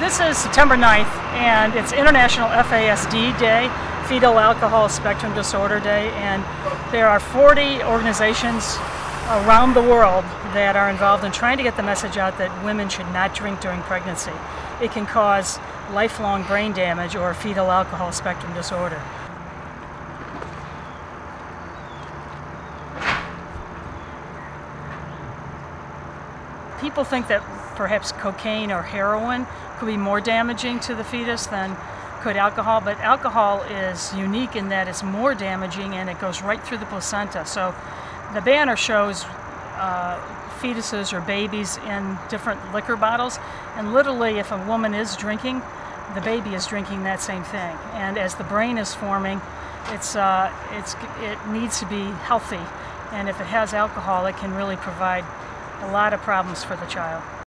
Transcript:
This is September 9th, and it's International FASD Day, Fetal Alcohol Spectrum Disorder Day, and there are 40 organizations around the world that are involved in trying to get the message out that women should not drink during pregnancy. It can cause lifelong brain damage or fetal alcohol spectrum disorder. People think that perhaps cocaine or heroin could be more damaging to the fetus than could alcohol, but alcohol is unique in that it's more damaging and it goes right through the placenta. So the banner shows uh, fetuses or babies in different liquor bottles, and literally, if a woman is drinking, the baby is drinking that same thing. And as the brain is forming, it's, uh, it's, it needs to be healthy, and if it has alcohol, it can really provide a lot of problems for the child.